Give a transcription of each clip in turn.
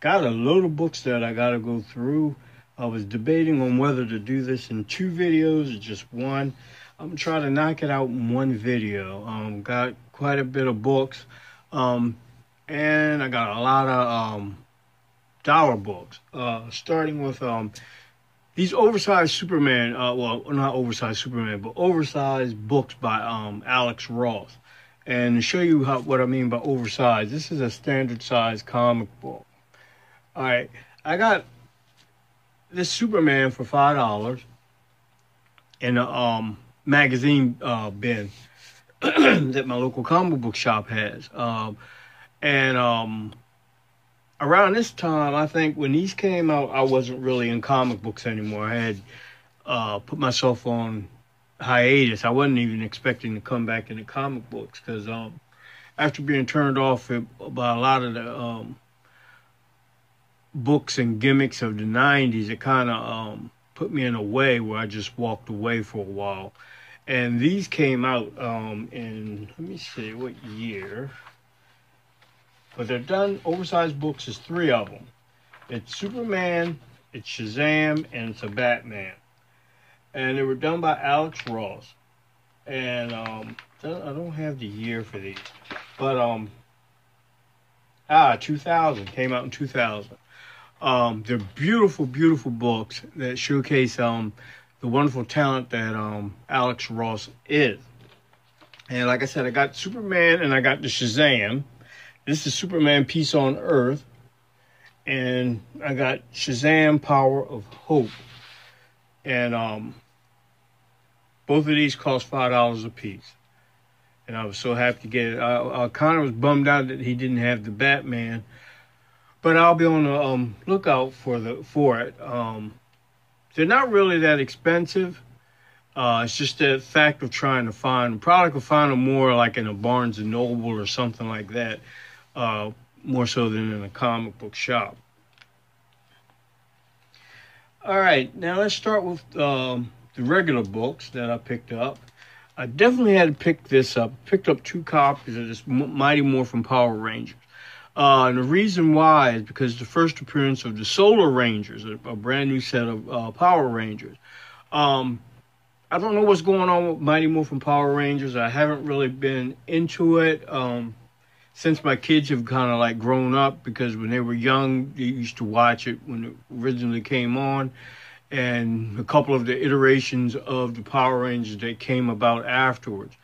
Got a load of books that I got to go through. I was debating on whether to do this in two videos or just one. I'm to try to knock it out in one video. Um, got quite a bit of books, um, and I got a lot of um, dollar books. Uh, starting with um, these oversized Superman. Uh, well, not oversized Superman, but oversized books by um, Alex Ross. And to show you how, what I mean by oversized, this is a standard size comic book. All right, I got this Superman for five dollars in a um, magazine uh, bin that my local comic book shop has. Um, and um, around this time, I think when these came out, I wasn't really in comic books anymore. I had uh, put myself on hiatus. I wasn't even expecting to come back into comic books because um, after being turned off by a lot of the um, books and gimmicks of the 90s, it kind of um, put me in a way where I just walked away for a while. And these came out um, in, let me see, what year? But they're done, oversized books is three of them. It's Superman, it's Shazam, and it's a Batman and they were done by Alex Ross. And um, I don't have the year for these, but um, ah, 2000 came out in 2000. Um, they're beautiful, beautiful books that showcase um the wonderful talent that um Alex Ross is. And like I said, I got Superman and I got the Shazam. This is Superman Peace on Earth. And I got Shazam Power of Hope. And um, both of these cost five dollars a piece, and I was so happy to get it. I, I kind of was bummed out that he didn't have the Batman, but I'll be on the um, lookout for the for it. Um, they're not really that expensive. Uh, it's just the fact of trying to find. Probably could find them more like in a Barnes and Noble or something like that, uh, more so than in a comic book shop. All right, now let's start with um, the regular books that I picked up. I definitely had to pick this up. Picked up two copies of this Mighty Morphin Power Rangers. Uh, and the reason why is because the first appearance of the Solar Rangers, a, a brand new set of uh, Power Rangers. Um, I don't know what's going on with Mighty Morphin Power Rangers. I haven't really been into it. Um, since my kids have kind of like grown up because when they were young, they used to watch it when it originally came on, and a couple of the iterations of the Power Rangers that came about afterwards.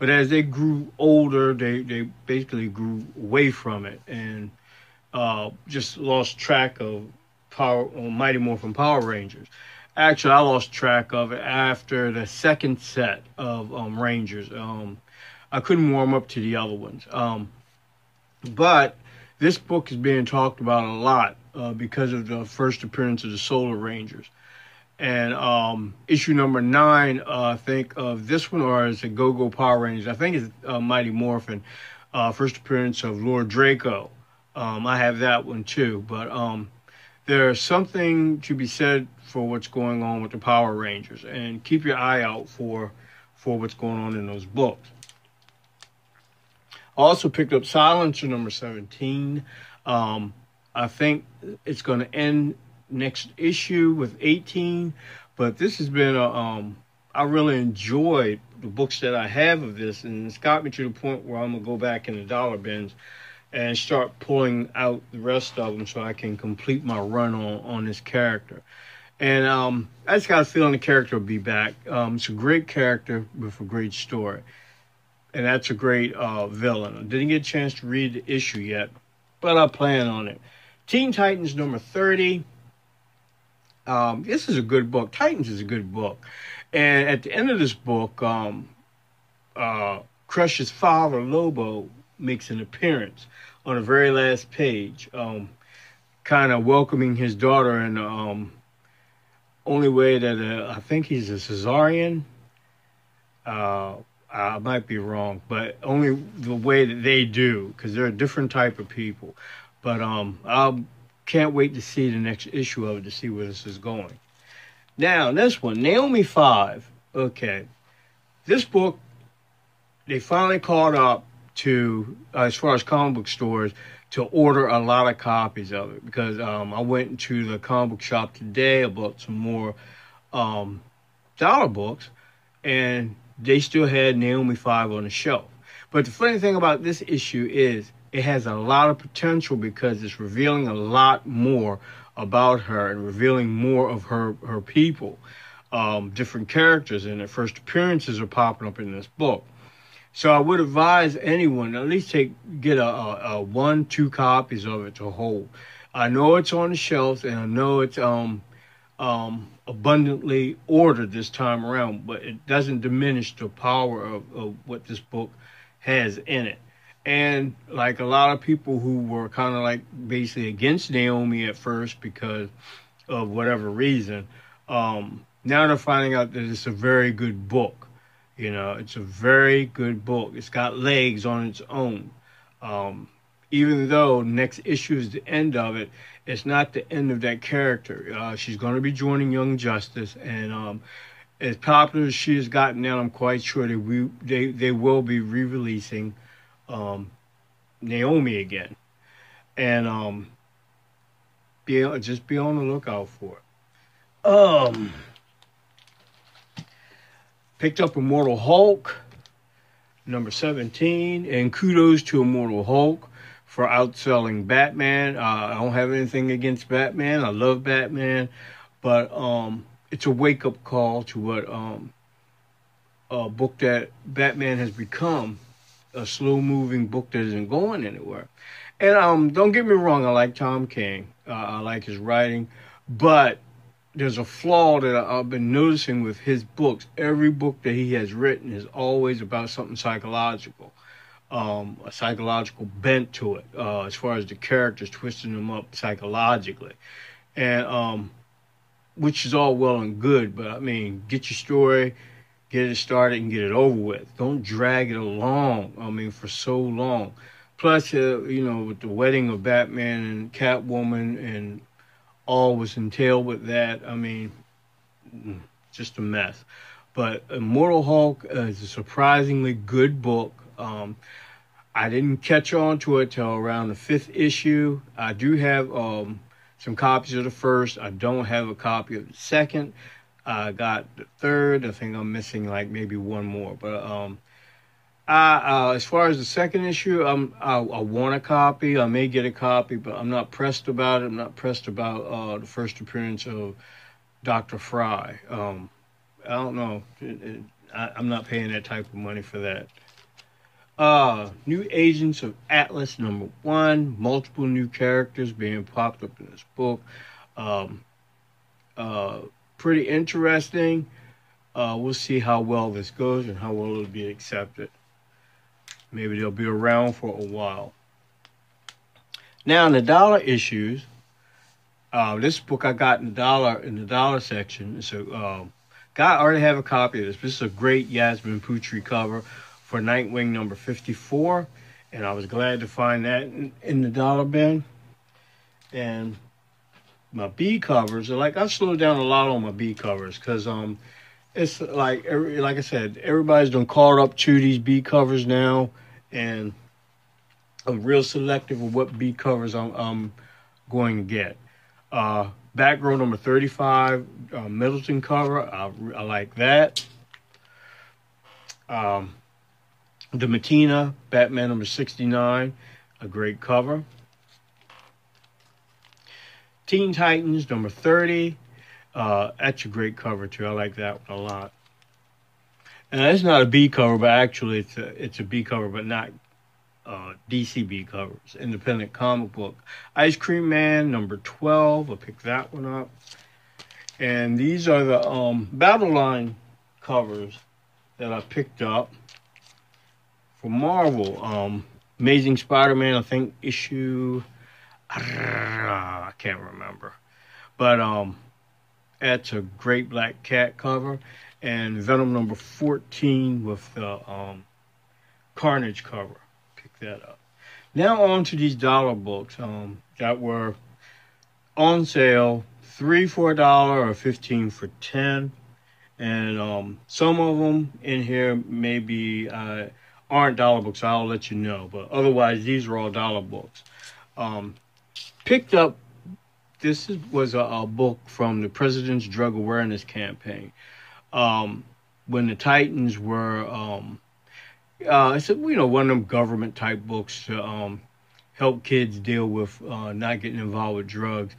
But as they grew older, they, they basically grew away from it and uh, just lost track of Power uh, Mighty Morphin Power Rangers. Actually, I lost track of it after the second set of um, Rangers. Um, I couldn't warm up to the other ones. Um, but this book is being talked about a lot uh, because of the first appearance of the Solar Rangers. And um, issue number nine, uh, I think of this one, or is it Go Go Power Rangers? I think it's uh, Mighty Morphin. Uh, first appearance of Lord Draco. Um, I have that one too. But um, there's something to be said for what's going on with the Power Rangers, and keep your eye out for for what's going on in those books. I also picked up Silencer number 17. Um, I think it's going to end next issue with 18, but this has been a, um, I really enjoyed the books that I have of this, and it's got me to the point where I'm gonna go back in the dollar bins and start pulling out the rest of them so I can complete my run on on this character. And um, I just got a feeling the character will be back. Um, it's a great character with a great story and that's a great uh, villain. I didn't get a chance to read the issue yet, but I plan on it. Teen Titans number 30. Um, this is a good book. Titans is a good book. And at the end of this book, um, uh, Crush's father, Lobo, makes an appearance on the very last page, um, kind of welcoming his daughter And um, only way that uh, I think he's a Czarnian. Uh, I might be wrong, but only the way that they do, because they're a different type of people. But um, I can't wait to see the next issue of it to see where this is going. Now, this one, Naomi 5. Okay. This book, they finally caught up to uh, as far as comic book stores to order a lot of copies of it because um, I went to the comic book shop today. I bought some more um, dollar books, and they still had Naomi Five on the shelf. But the funny thing about this issue is it has a lot of potential because it's revealing a lot more about her and revealing more of her her people. Um, different characters and their first appearances are popping up in this book. So I would advise anyone at least take get a, a, a, one two copies of it to hold. I know it's on the shelves and I know it's um um abundantly ordered this time around, but it doesn't diminish the power of, of what this book has in it. And like a lot of people who were kind of like basically against Naomi at first because of whatever reason, um, now they're finding out that it's a very good book. You know, it's a very good book. It's got legs on its own. Um, even though next issue is the end of it, it's not the end of that character. Uh, she's going to be joining Young Justice, and um, as popular as she has gotten now, I'm quite sure that we they they will be re-releasing um, Naomi again, and um, be just be on the lookout for it. Um, picked up Immortal Hulk, number 17, and kudos to Immortal Hulk for outselling Batman. Uh, I don't have anything against Batman. I love Batman, but um, it's a wake up call to what um, a book that Batman has become a slow moving book that isn't going anywhere. And um, don't get me wrong, I like Tom King. Uh, I like his writing, but there's a flaw that I've been noticing with his books. Every book that he has written is always about something psychological, um, a psychological bent to it, uh, as far as the characters twisting them up psychologically, and um, which is all well and good. But I mean, get your story, get it started and get it over with. Don't drag it along. I mean, for so long. Plus, uh, you know, with the wedding of Batman and Catwoman and all was entailed with that. I mean, just a mess. But Immortal Hulk is a surprisingly good book. Um, I didn't catch on to it till around the fifth issue. I do have um, some copies of the first. I don't have a copy of the second. I got the third. I think I'm missing like maybe one more. But um, I, uh, as far as the second issue, I'm, I, I, want a copy. I may get a copy, but I'm not pressed about it. I'm not pressed about uh, the first appearance of Doctor Frye. Um, I don't know. It, it, I, am not paying that type of money for that. Uh, new Agents of Atlas number one. Multiple new characters being popped up in this book. Um, uh, pretty interesting. Uh, we'll see how well this goes and how well it'll be accepted. Maybe they'll be around for a while. Now in the dollar issues, uh, this book I got in the dollar in the dollar section. So, uh, got I already have a copy of this. This is a great Yasmine Putri cover for Nightwing number 54, and I was glad to find that in, in the dollar bin. And my B covers like I slowed down a lot on my B covers because um it's like every, like I said everybody's done caught up to these B covers now and I'm real selective of what B covers I'm, I'm going to get. Uh, Batgirl number 35 uh, Middleton cover I, I like that. Um, DeMatteis Batman number 69 a great cover. Teen Titans number 30. Uh, that's a great cover too. I like that one a lot. And it's not a B cover, but actually it's a it's a B cover, but not uh, DCB covers. Independent comic book. Ice Cream Man number 12. I picked that one up. And these are the um, Battle Line covers that I picked up for Marvel. Um, Amazing Spider-Man, I think issue I can't remember. But um, that's a great black cat cover. And Venom number 14 with the um, Carnage cover. Pick that up. Now on to these dollar books um, that were on sale. Three for a dollar or 15 for 10. And um, some of them in here maybe uh, aren't dollar books, I'll let you know. But otherwise, these are all dollar books. Um, picked up. This is, was a, a, book from the President's Drug Awareness Campaign. Um, when the Titans were, um, uh, it's a, you know one of them government type books to um, help kids deal with uh, not getting involved with drugs.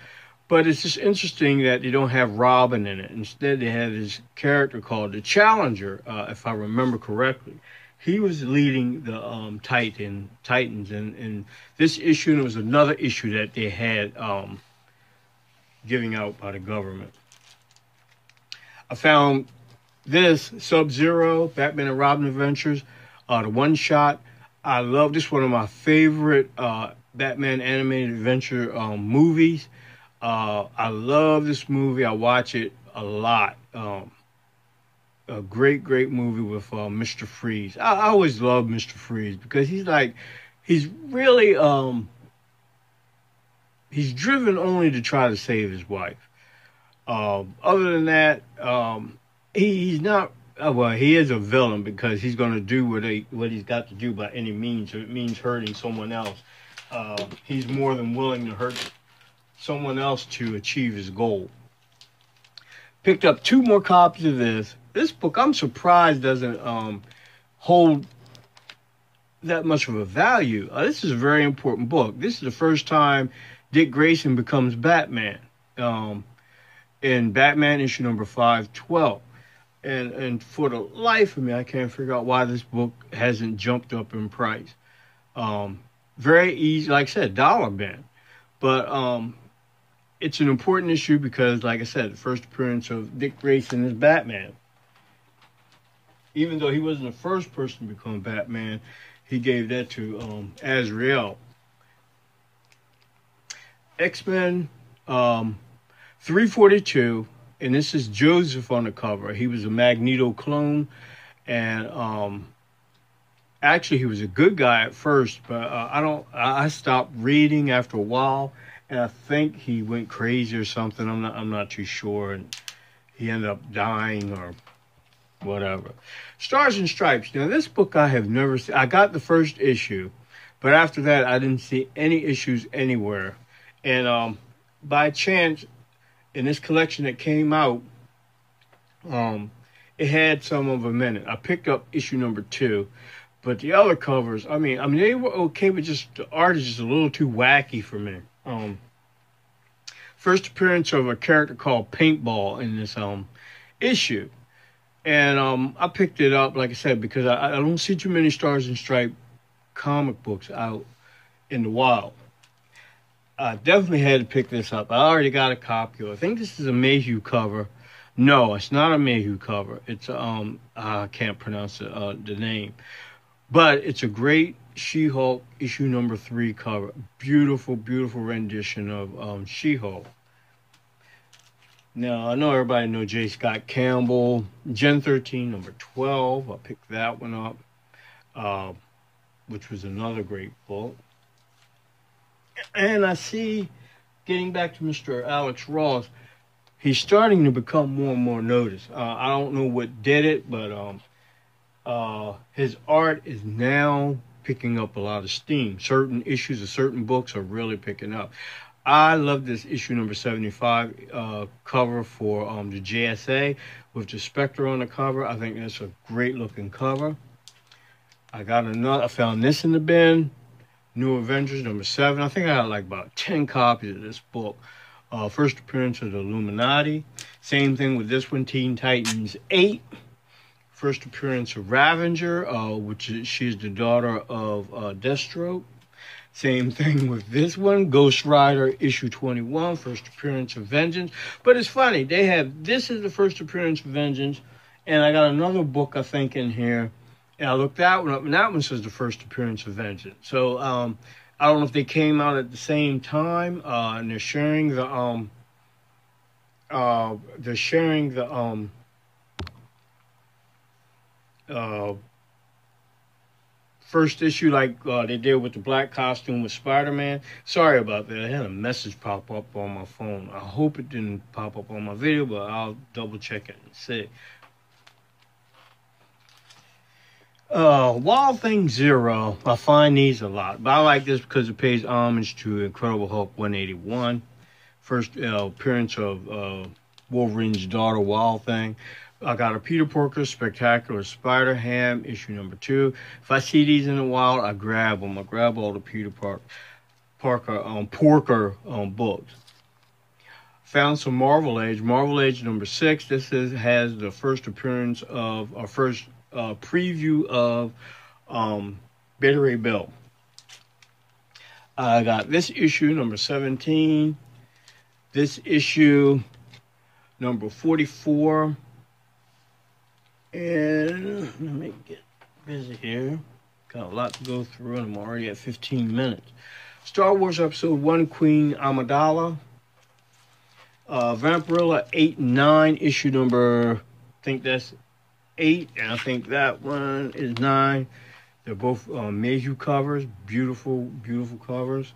But it's just interesting that they don't have Robin in it. Instead, they had this character called the Challenger, uh, if I remember correctly he was leading the um, Titan Titans, and, and this issue and it was another issue that they had um, giving out by the government. I found this Sub Zero Batman and Robin Adventures, uh, the one shot. I love this one of my favorite uh, Batman animated adventure um, movies. Uh, I love this movie. I watch it a lot. Um, a great, great movie with uh, Mr. Freeze. I, I always love Mr. Freeze because he's like, he's really, um, he's driven only to try to save his wife. Um, other than that, um, he, he's not. Uh, well, he is a villain because he's going to do what he what he's got to do by any means. It means hurting someone else, uh, he's more than willing to hurt someone else to achieve his goal. Picked up two more copies of this this book, I'm surprised doesn't um, hold that much of a value. Uh, this is a very important book. This is the first time Dick Grayson becomes Batman um, in Batman issue number 512. And, and for the life of me, I can't figure out why this book hasn't jumped up in price. Um, very easy, like I said, dollar bin. But um, it's an important issue because, like I said, the first appearance of Dick Grayson as Batman even though he wasn't the first person to become Batman, he gave that to um, Azrael. X Men um, 342, and this is Joseph on the cover. He was a Magneto clone, and um, actually he was a good guy at first, but uh, I don't. I stopped reading after a while, and I think he went crazy or something. I'm not. I'm not too sure, and he ended up dying or whatever. Stars and Stripes. Now, this book I have never seen. I got the first issue, but after that, I didn't see any issues anywhere. And um, by chance, in this collection that came out, um, it had some of them in it. I picked up issue number two, but the other covers, I mean, I mean they were okay, but just the art is just a little too wacky for me. Um, first appearance of a character called Paintball in this um issue and um, I picked it up, like I said, because I, I don't see too many Stars and Stripe comic books out in the wild. I definitely had to pick this up. I already got a copy. I think this is a Mayhew cover. No, it's not a Mayhew cover. It's um I can't pronounce it, uh, the name, but it's a great She-Hulk issue number three cover. Beautiful, beautiful rendition of um, She-Hulk. Now, I know everybody know J. Scott Campbell, Gen 13, number 12. I picked that one up, uh, which was another great book. And I see, getting back to Mr. Alex Ross, he's starting to become more and more noticed. Uh, I don't know what did it, but um, uh, his art is now picking up a lot of steam. Certain issues of certain books are really picking up. I love this issue number 75 uh, cover for um, the JSA with the Spectre on the cover. I think that's a great looking cover. I got another, I found this in the bin. New Avengers number seven. I think I got like about 10 copies of this book. Uh, first appearance of the Illuminati. Same thing with this one, Teen Titans 8. First appearance of Ravager, uh, which is, she's the daughter of uh, Deathstroke. Same thing with this one, Ghost Rider issue 21, first appearance of Vengeance. But it's funny, they have this is the first appearance of Vengeance, and I got another book I think in here, and I looked that one up, and that one says the first appearance of Vengeance. So um, I don't know if they came out at the same time, uh, and they're sharing the um, uh, they're sharing the um, uh, first issue like uh, they did with the black costume with Spider-Man. Sorry about that. I had a message pop up on my phone. I hope it didn't pop up on my video, but I'll double check it and see. Uh, Wild Thing Zero. I find these a lot, but I like this because it pays homage to Incredible Hulk 181. First uh, appearance of uh, Wolverine's daughter, Wild Thing. I got a Peter Porker Spectacular Spider Ham, issue number two. If I see these in the wild, I grab them. I grab all the Peter Parker, Parker um, Porker um, books. Found some Marvel Age. Marvel Age number six. This is, has the first appearance of our first uh, preview of um, Ray Bill. I got this issue, number 17. This issue, number 44. And let me get busy here. Got a lot to go through, and I'm already at 15 minutes. Star Wars Episode 1 Queen Amidala. Uh, Vampirella 8 9, issue number, I think that's eight, and I think that one is nine. They're both uh, Mayhew covers, beautiful, beautiful covers.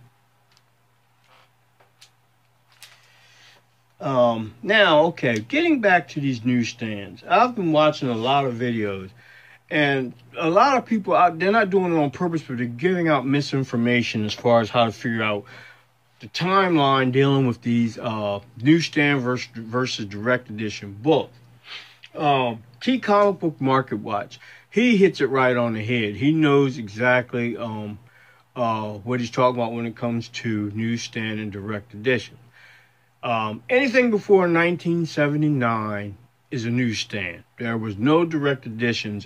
Um, now, okay, getting back to these newsstands, I've been watching a lot of videos, and a lot of people, they're not doing it on purpose, but they're giving out misinformation as far as how to figure out the timeline dealing with these uh, newsstand versus, versus direct edition books. Um, Key Comic Book Market Watch, he hits it right on the head. He knows exactly um, uh, what he's talking about when it comes to newsstand and direct edition. Um, anything before 1979 is a newsstand. There was no direct editions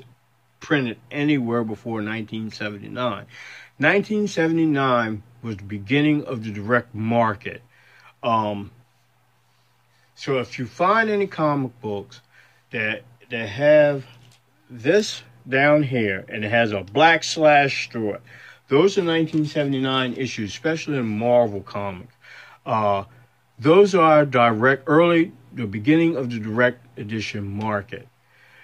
printed anywhere before 1979. 1979 was the beginning of the direct market. Um, so if you find any comic books that that have this down here and it has a black slash through it. Those are 1979 issues, especially in Marvel Comics. Uh, those are direct, early, the beginning of the direct edition market.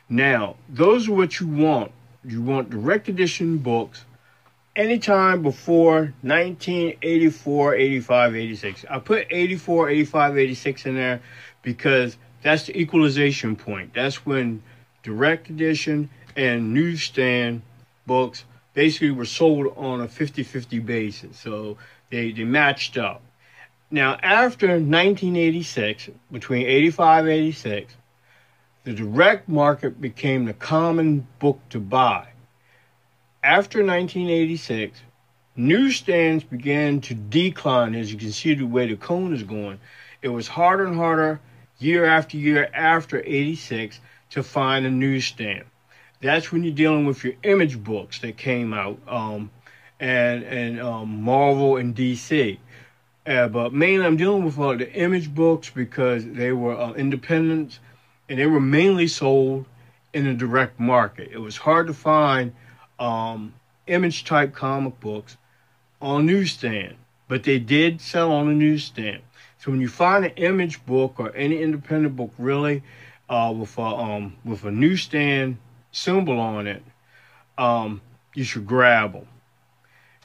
Now, those are what you want. You want direct edition books anytime before 1984, 85, 86. I put 84, 85, 86 in there because that's the equalization point. That's when direct edition and newsstand books basically were sold on a 50-50 basis. So they, they matched up. Now, after 1986, between 85 and 86, the direct market became the common book to buy. After 1986, newsstands began to decline as you can see the way the cone is going. It was harder and harder year after year after 86 to find a newsstand. That's when you're dealing with your image books that came out, um, and and um, Marvel and DC. Uh, but mainly, I'm dealing with uh, the image books because they were uh, independent and they were mainly sold in the direct market. It was hard to find um, image type comic books on newsstand, but they did sell on the newsstand. So when you find an image book or any independent book, really, uh, with a um, with a newsstand symbol on it, um, you should grab them.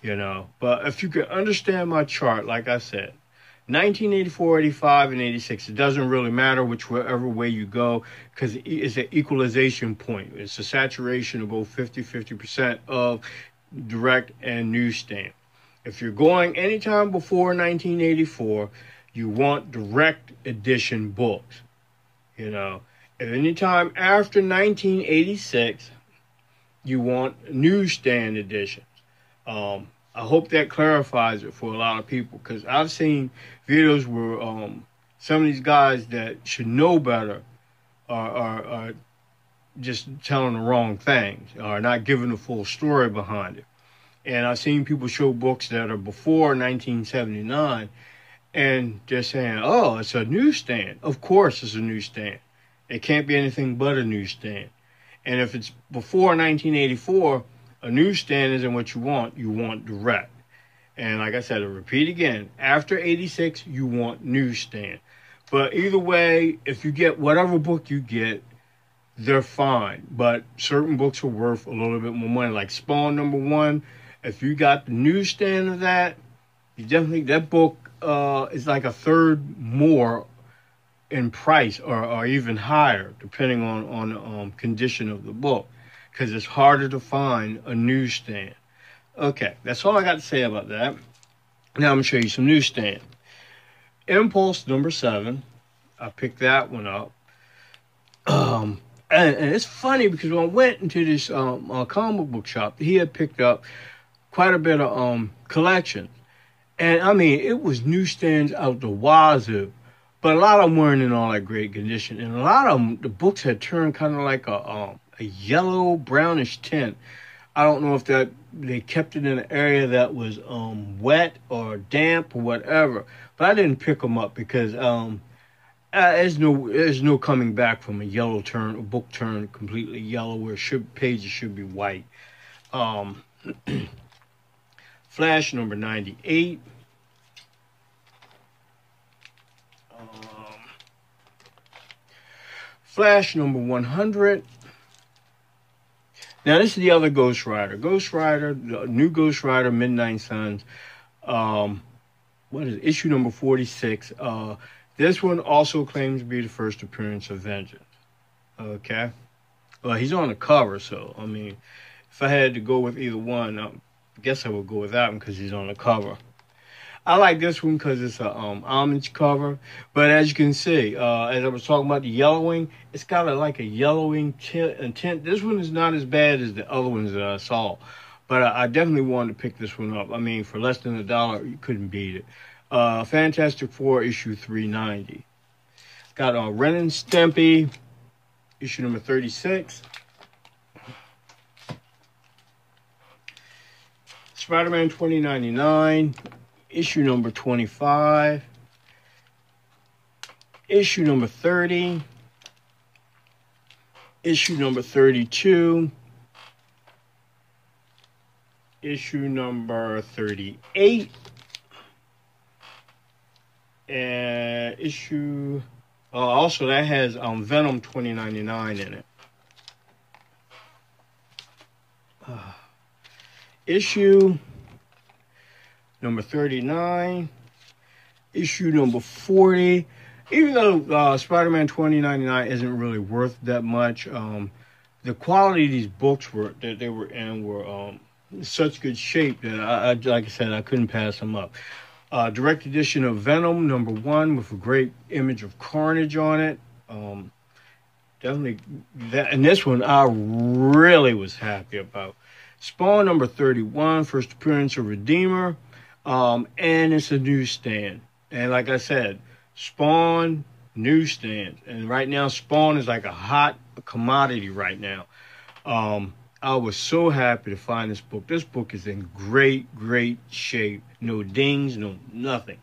You know, but if you can understand my chart, like I said, 1984, 85, and 86, it doesn't really matter whichever way you go because it's an equalization point. It's a saturation of both 50 50% of direct and newsstand. If you're going anytime before 1984, you want direct edition books. You know, at any time after 1986, you want newsstand editions. Um, I hope that clarifies it for a lot of people because I've seen videos where um, some of these guys that should know better are, are, are just telling the wrong things or not giving the full story behind it. And I've seen people show books that are before 1979 and they're saying, "Oh, it's a newsstand." Of course, it's a newsstand. It can't be anything but a newsstand. And if it's before 1984, a newsstand isn't what you want. You want direct. And like I said, I'll repeat again: after 86, you want newsstand. But either way, if you get whatever book you get, they're fine. But certain books are worth a little bit more money. Like Spawn number one, if you got the newsstand of that, you definitely that book uh, is like a third more in price or, or even higher, depending on on um, condition of the book. Because it's harder to find a newsstand. Okay, that's all I got to say about that. Now I'm going to show you some newsstand. Impulse number seven. I picked that one up. Um, and, and, it's funny because when I went into this um, uh, comic book shop, he had picked up quite a bit of um, collection. And I mean, it was newsstands out the wazoo. But a lot of them weren't in all that great condition. And a lot of them, the books had turned kind of like a, um, a yellow brownish tint. I don't know if that they kept it in an area that was um, wet or damp or whatever. But I didn't pick them up because um, uh, there's no there's no coming back from a yellow turn, a book turn completely yellow where should pages should be white. Um, Flash number 98. Um, Flash number 100. Now this is the other Ghost Rider. Ghost Rider, the new Ghost Rider, Midnight Suns. Um, what is it? issue number 46? Uh, this one also claims to be the first appearance of Vengeance. Okay. Well, he's on the cover, so I mean, if I had to go with either one, I guess I would go with that one because he's on the cover. I like this one because it's a um, homage cover, but as you can see, uh, as I was talking about the yellowing, it's got a, like a yellowing tint, tint. This one is not as bad as the other ones that I saw, but I, I definitely wanted to pick this one up. I mean, for less than a dollar, you couldn't beat it. Uh, Fantastic Four issue 390. It's got uh, Ren and Stimpy, issue number 36. Spider-Man 2099, issue number 25. Issue number 30. Issue number 32. Issue number 38 uh, issue. Uh, also, that has um, Venom 2099 in it. Uh, issue number 39. Issue number 40. Even though uh, Spider Man 2099 isn't really worth that much, um, the quality of these books were that they were in were um, such good shape that I, I, like I said, I couldn't pass them up. Uh, direct edition of Venom, number one, with a great image of Carnage on it. Um, definitely that, and this one I really was happy about. Spawn number 31, first appearance of Redeemer, um, and it's a newsstand. And like I said, Spawn newsstand, and right now Spawn is like a hot commodity right now. Um, I was so happy to find this book. This book is in great, great shape. No dings, no nothing.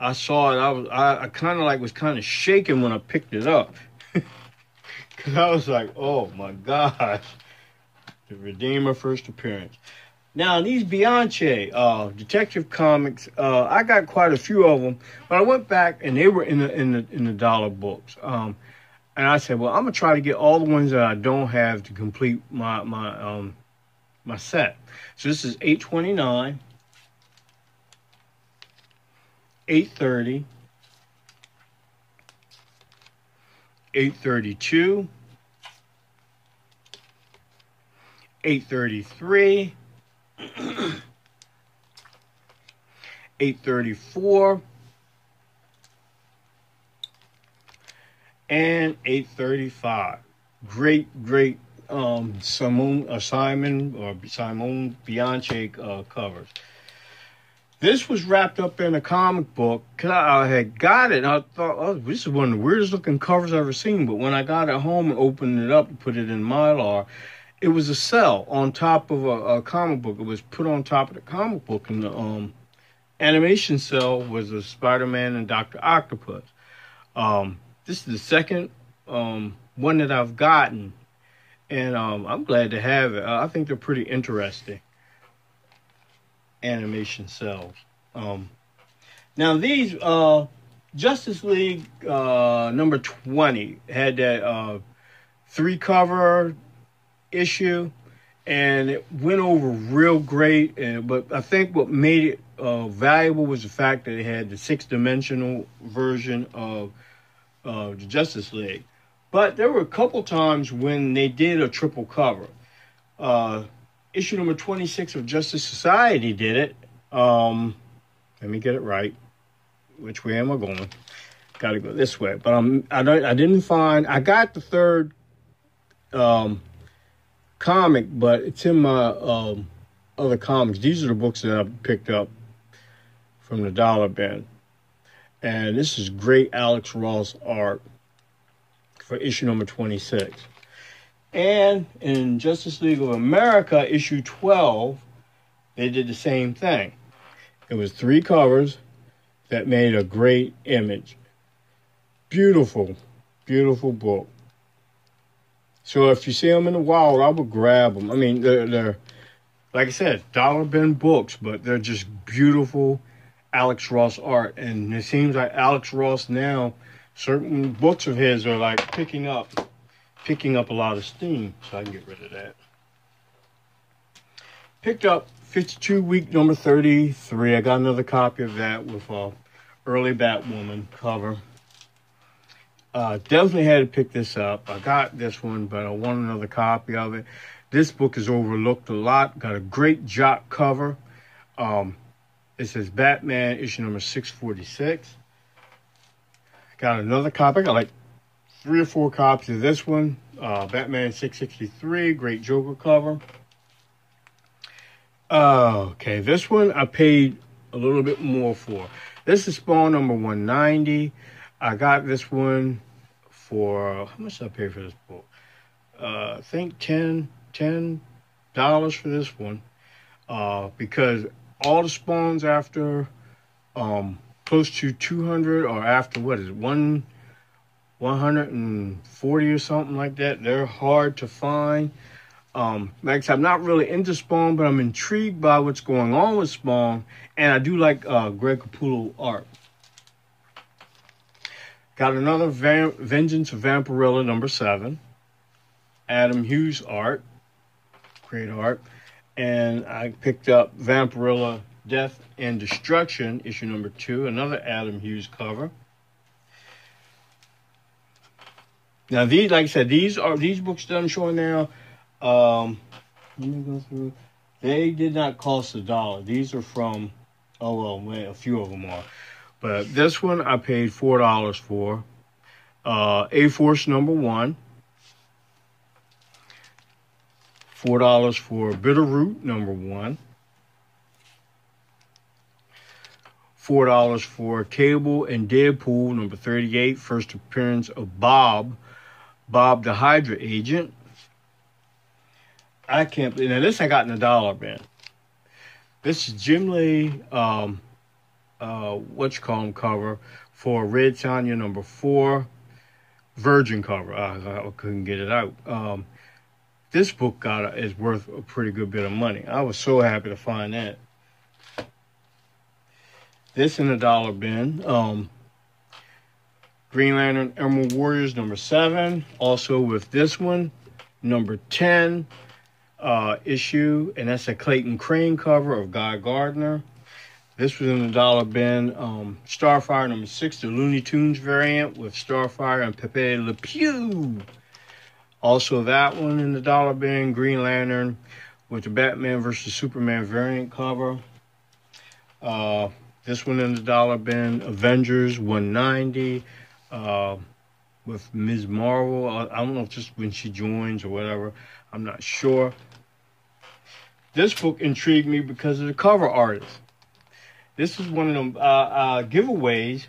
I saw it. I was, I, I kind of like was kind of shaking when I picked it up, because I was like, oh my gosh, the Redeemer first appearance. Now these Bianchi uh, Detective Comics, uh, I got quite a few of them, but I went back and they were in the in the in the dollar books. Um, and I said, well, I'm gonna try to get all the ones that I don't have to complete my my um my set. So this is 829, 830, 832, 833, 834. and 835. Great, great um, Simone, uh, Simon or Simon Bianchi uh, covers. This was wrapped up in a comic book. I had got it. I thought, oh, this is one of the weirdest looking covers I've ever seen. But when I got it home and opened it up and put it in Mylar, it was a cell on top of a, a comic book. It was put on top of the comic book, and the um, animation cell was a Spider-Man and Doctor Octopus. Um, this is the second um, one that I've gotten, and um, I'm glad to have it. I think they're pretty interesting animation cells. Um, now these uh, Justice League uh, number 20 had that uh, three cover issue, and it went over real great. And but I think what made it uh, valuable was the fact that it had the six dimensional version of uh, the Justice League. But there were a couple times when they did a triple cover. Uh, issue number 26 of Justice Society did it. Um, let me get it right. Which way am I going? Got to go this way. But I'm, I, don't, I didn't find, I got the third um, comic, but it's in my um, other comics. These are the books that I picked up from the dollar bin. And this is great Alex Ross art for issue number 26. And in Justice League of America, issue 12, they did the same thing. It was three covers that made a great image. Beautiful, beautiful book. So if you see them in the wild, I would grab them. I mean, they're, they're like I said, dollar bin books, but they're just beautiful Alex Ross art. And it seems like Alex Ross now, certain books of his are like picking up, picking up a lot of steam. So I can get rid of that. Picked up 52 week number 33. I got another copy of that with a early Batwoman cover. Uh, definitely had to pick this up. I got this one, but I want another copy of it. This book is overlooked a lot. Got a great jock cover. Um, it says Batman issue number 646. Got another copy. I got like three or four copies of this one. Uh, Batman 663, great Joker cover. Uh, okay, this one I paid a little bit more for. This is Spawn number 190. I got this one for how much did I pay for this book? Uh, I think 10 dollars for this one. Uh, because all the spawns after um, close to 200 or after what is it, one 140 or something like that. They're hard to find. Um, Max, I'm not really into Spawn, but I'm intrigued by what's going on with Spawn, and I do like uh, Greg Capullo art. Got another Vengeance of Vampirella number seven. Adam Hughes art, great art, and I picked up Vampirella Death and Destruction issue number two, another Adam Hughes cover. Now these, like I said, these are these books that I'm showing now. Um, let me go through. They did not cost a dollar. These are from, oh well, a few of them are. But this one I paid four dollars for. Uh, A Force number one. Four dollars for Bitterroot number one. Four dollars for Cable and Deadpool number 38, first appearance of Bob, Bob the Hydra agent. I can't believe now this I got in the dollar bin. This is Jim Lee um uh what you call them cover for Red Sonja number four Virgin cover. I, I couldn't get it out. Um this book got is worth a pretty good bit of money. I was so happy to find that. This in the dollar bin. Um, Green Lantern Emerald Warriors number seven. Also with this one, number 10 uh, issue, and that's a Clayton Crain cover of Guy Gardner. This was in the dollar bin. Um, Starfire number six, the Looney Tunes variant with Starfire and Pepe Le Pew. Also, that one in the dollar bin, Green Lantern with the Batman versus Superman variant cover. Uh, this one in the dollar bin, Avengers 190 uh, with Ms. Marvel. I, I don't know if just when she joins or whatever. I'm not sure. This book intrigued me because of the cover artist. This is one of them uh, uh, giveaways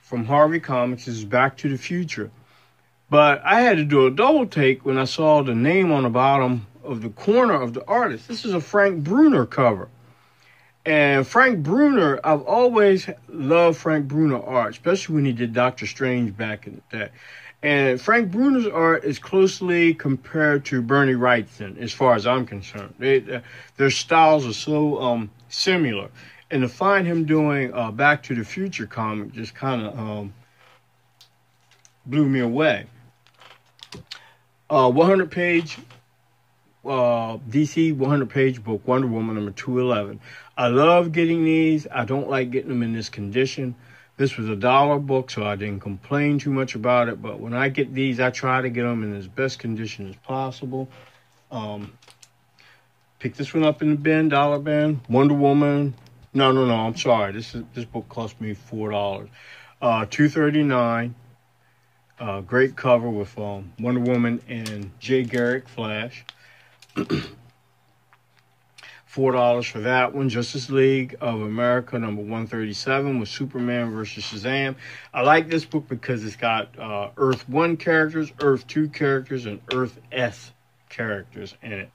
from Harvey Comics. Is Back to the Future. But I had to do a double take when I saw the name on the bottom of the corner of the artist. This is a Frank Brunner cover. And Frank Brunner, I've always loved Frank Brunner art, especially when he did Doctor Strange back in the day. And Frank Brunner's art is closely compared to Bernie Wrightson, as far as I'm concerned. They, uh, their styles are so um, similar. And to find him doing uh, Back to the Future comic just kind of um, blew me away uh, 100 page uh, DC 100 page book, Wonder Woman number 211. I love getting these. I don't like getting them in this condition. This was a dollar book, so I didn't complain too much about it. But when I get these, I try to get them in as best condition as possible. Um, Pick this one up in the bin, dollar bin. Wonder Woman. No, no, no. I'm sorry. This is this book cost me four dollars. Uh, two thirty nine. Uh, great cover with um, Wonder Woman and Jay Garrick Flash. Four dollars for that one. Justice League of America number one thirty seven with Superman versus Shazam. I like this book because it's got uh, Earth One characters, Earth Two characters, and Earth S characters in it.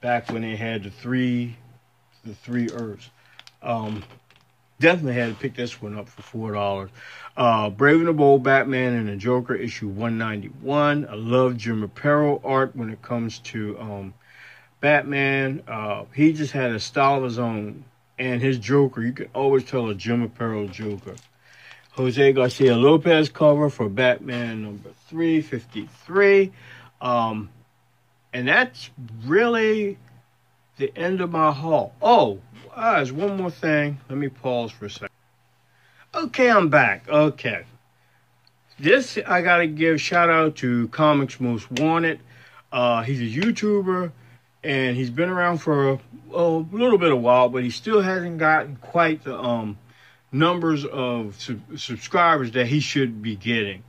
Back when they had the three, the three Earths. Um, definitely had to pick this one up for four dollars. Uh, Brave and the Bold, Batman and the Joker, issue one ninety one. I love Jim Aparo art when it comes to um, Batman. Uh, he just had a style of his own, and his Joker, you can always tell a Jim Aparo Joker. Jose Garcia Lopez cover for Batman number three fifty three. Um, and that's really the end of my haul. Oh, ah, there's one more thing. Let me pause for a second. Okay, I'm back. Okay. This I gotta give shout out to Comics Most Wanted. Uh, he's a YouTuber and he's been around for a, a, little bit of while, but he still hasn't gotten quite the um, numbers of sub- subscribers that he should be getting.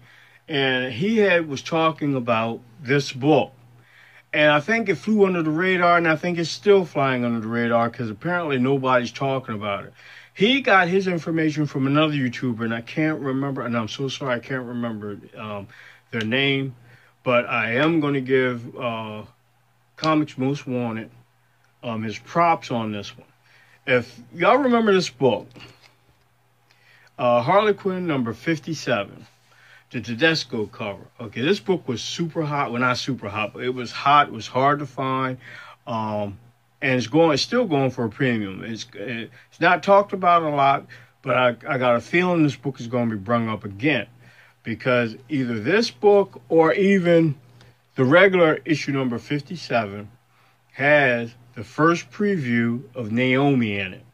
And he had was talking about this book and I think it flew under the radar, and I think it's still flying under the radar because apparently nobody's talking about it. He got his information from another YouTuber, and I can't remember, and I'm so sorry I can't remember um, their name, but I am going to give uh, Comics Most Wanted um, his props on this one. If y'all remember this book, uh, Harley Quinn number 57 the Tedesco cover. Okay, this book was super hot. Well, not super hot, but it was hot. It was hard to find. Um, and it's going, it's still going for a premium. It's it's not talked about a lot, but I, I got a feeling this book is going to be brung up again because either this book or even the regular issue number 57 has the first preview of Naomi in it.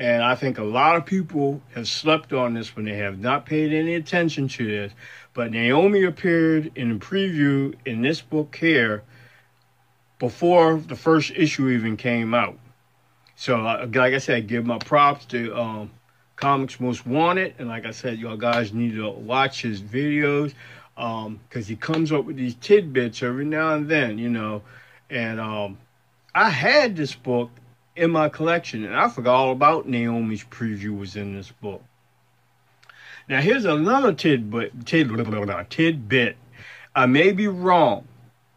And I think a lot of people have slept on this when they have not paid any attention to this. But Naomi appeared in the preview in this book here before the first issue even came out. So, like I said, give my props to um, Comics Most Wanted. And like I said, y'all guys need to watch his videos because um, he comes up with these tidbits every now and then, you know. And um, I had this book in my collection, and I forgot all about Naomi's preview was in this book. Now here's another tidbit. Tidbit. I may be wrong,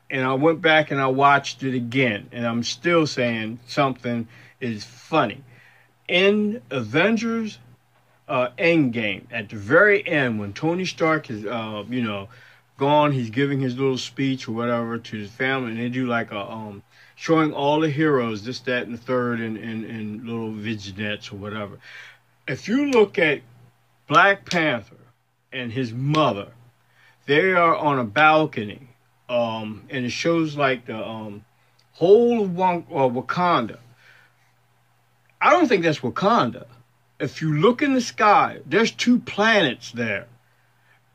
and I went back and I watched it again, and I'm still saying something is funny. In Avengers uh, Endgame, at the very end, when Tony Stark is, uh, you know, gone, he's giving his little speech or whatever to his family, and they do like a um, showing all the heroes, this, that, and the third, and, and, and little vignettes or whatever. If you look at Black Panther and his mother, they are on a balcony, um, and it shows like the um, whole of uh, Wakanda. I don't think that's Wakanda. If you look in the sky, there's two planets there.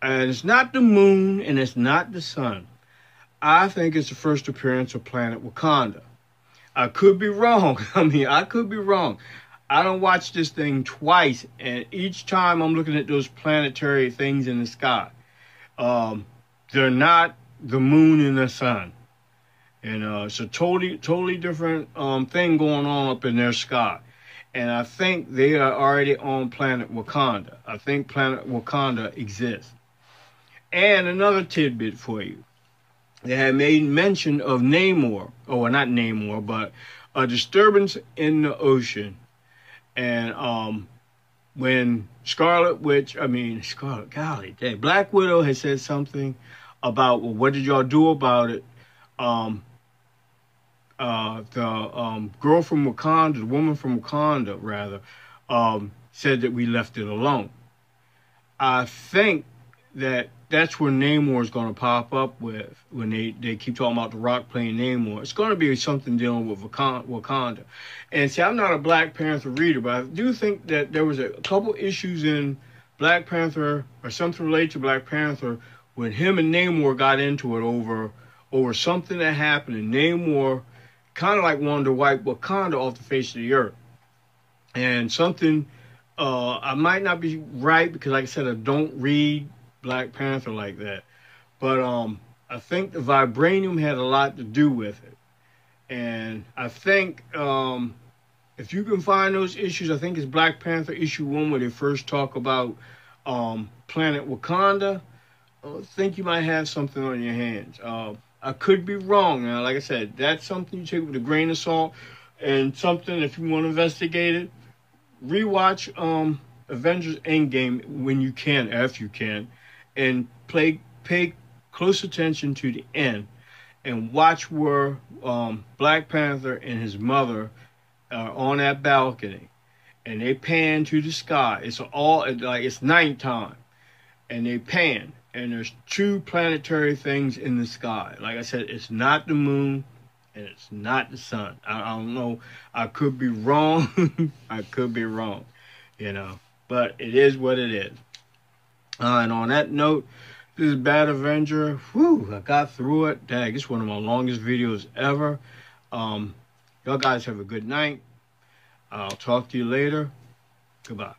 And it's not the moon and it's not the sun. I think it's the first appearance of planet Wakanda. I could be wrong. I mean, I could be wrong. I don't watch this thing twice, and each time I'm looking at those planetary things in the sky. Um, they're not the moon and the sun. And uh, it's a totally, totally different um, thing going on up in their sky. And I think they are already on planet Wakanda. I think planet Wakanda exists. And another tidbit for you they had made mention of Namor, or oh, not Namor, but a disturbance in the ocean. And um, when Scarlet Witch, I mean, Scarlet, golly, day, Black Widow had said something about, well, what did y'all do about it? Um, uh, the um, girl from Wakanda, the woman from Wakanda, rather, um, said that we left it alone. I think that that's where Namor is going to pop up with when they, they keep talking about the Rock playing Namor. It's going to be something dealing with Wakanda. And see, I'm not a Black Panther reader, but I do think that there was a couple issues in Black Panther or something related to Black Panther when him and Namor got into it over over something that happened, and Namor kind of like wanted to wipe Wakanda off the face of the earth. And something uh, I might not be right because, like I said, I don't read Black Panther like that. But um, I think the vibranium had a lot to do with it. And I think um, if you can find those issues, I think it's Black Panther issue one where they first talk about um, Planet Wakanda. I think you might have something on your hands. Uh, I could be wrong. Now, like I said, that's something you take with a grain of salt, and something if you want to investigate it, rewatch um, Avengers Endgame when you can, if you can, and play pay close attention to the end, and watch where um, Black Panther and his mother are on that balcony, and they pan to the sky. It's all like it's nighttime, and they pan and there's two planetary things in the sky. Like I said, it's not the moon and it's not the sun. I, I don't know. I could be wrong. I could be wrong, you know, but it is what it is. Uh, and on that note, this is Bat Avenger. Whew, I got through it. Dang, it's one of my longest videos ever. Um, y'all guys have a good night. I'll talk to you later. Goodbye.